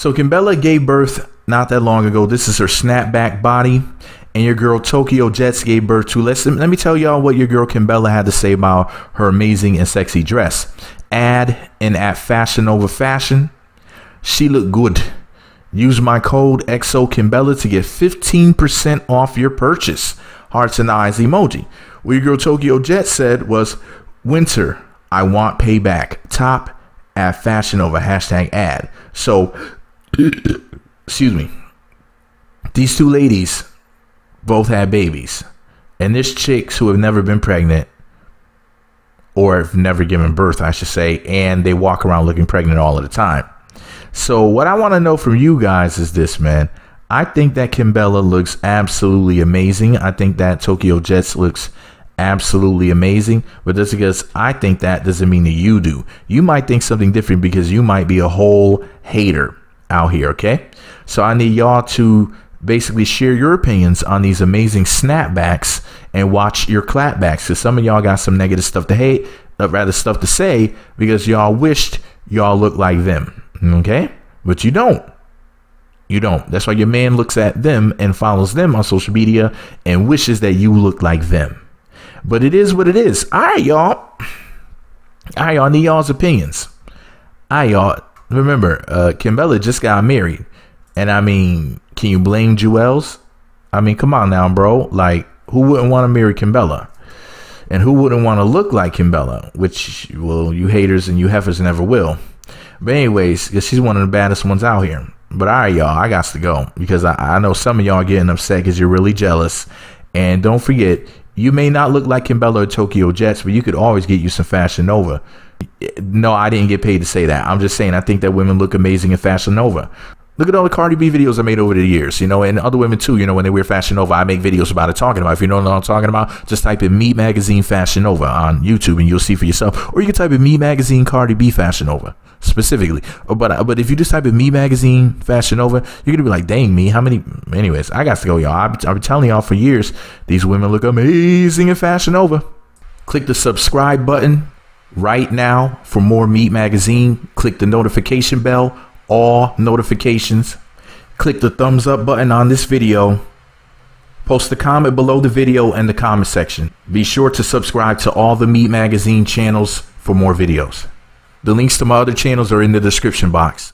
So Kimbella gave birth not that long ago. This is her snapback body. And your girl Tokyo Jetz gave birth to. Let's let me tell y'all what your girl Kimbella had to say about her amazing and sexy dress. Ad and at Fashion Nova Fashion. She looked good. Use my code XO Kimbella to get 15% off your purchase. Hearts and eyes emoji. What your girl Tokyo Jetz said was winter. I want payback. Top at Fashion Nova hashtag ad. So excuse me. These two ladies both had babies. And there's chicks who have never been pregnant or have never given birth, I should say, and they walk around looking pregnant all of the time. So, what I want to know from you guys is this, man. I think that Kimbella looks absolutely amazing. I think that Tokyo Jetz looks absolutely amazing. But just because I think that doesn't mean that you do. You might think something different because you might be a whole hater out here, okay? So I need y'all to basically share your opinions on these amazing snapbacks and watch your clapbacks. Because some of y'all got some negative stuff to hate, uh, rather stuff to say, because y'all wished y'all looked like them, okay? But you don't. You don't. That's why your man looks at them and follows them on social media and wishes that you look like them. But it is what it is. All right, y'all. All right, y'all need y'all's opinions. All right, y'all. Remember, uh, Kimbella just got married. And I mean, can you blame Juelz? I mean, come on now, bro. Like, who wouldn't want to marry Kimbella? And who wouldn't want to look like Kimbella? Which, well, you haters and you heifers never will. But anyways, she's one of the baddest ones out here. But all right, y'all, I got to go because I, I know some of y'all are getting upset because you're really jealous. And don't forget, you may not look like Kimbella or Tokyo Jetz, but you could always get you some Fashion Nova. No, I didn't get paid to say that. I'm just saying I think that women look amazing in Fashion Nova. Look at all the Cardi B videos I made over the years, you know, and other women too, you know, when they wear Fashion Nova, I make videos about it talking about. If you don't know what I'm talking about, just type in MEET Magazine Fashion Nova on YouTube and you'll see for yourself. Or you can type in MEET Magazine Cardi B Fashion Nova specifically. Uh, but uh, but if you just type in MEET Magazine Fashion Nova, you're gonna be like, dang me, how many? Anyways, I got to go, y'all. I've, I've been telling y'all for years, these women look amazing in Fashion Nova. Click the subscribe button right now for more MEET Magazine. Click the notification bell all notifications. Click the thumbs up button on this video. Post a comment below the video in the comment section. Be sure to subscribe to all the MEET Magazine channels for more videos. The links to my other channels are in the description box.